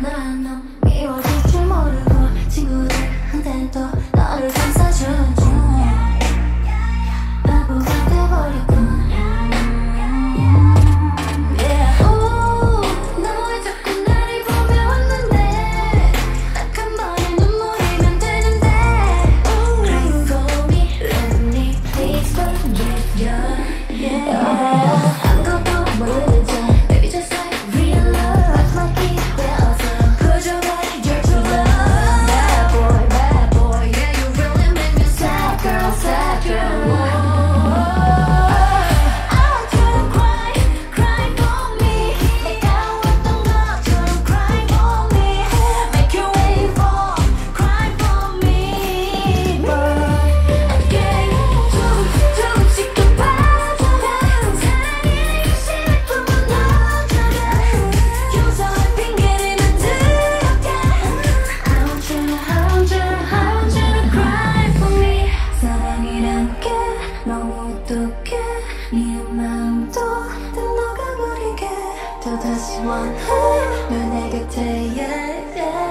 na na 다시 원해 눈의 곁에 yeah, yeah.